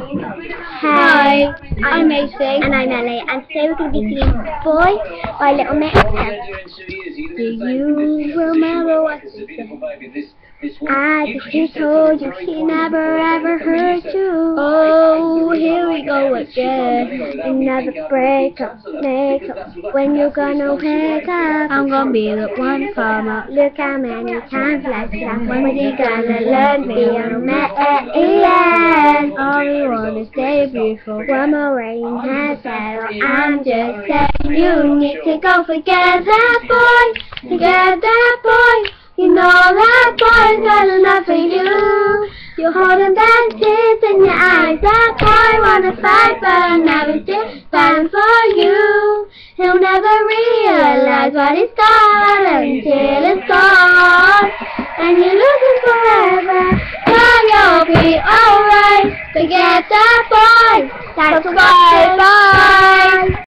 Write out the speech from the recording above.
Hi, I'm Macey. And I'm Ellie, and today we're going to be singing Boy by Little Mix. Do you remember what you said? I just told you he never ever hurt you. Oh, here we go again. Another breakup, makeup. When you're gonna wake up? I'm gonna be the one to come up. Look how many times like that. When you gonna learn to be a man? All we want is stay beautiful. One more rain has settled. I'm just saying you need to go forget that boy. Forget that boy. You know that boy's got enough for you. You're holding back tears in your eyes. That boy wanna fight, but never did stand for you. He'll never realize what he's got until it's gone. Forget that boy. Why.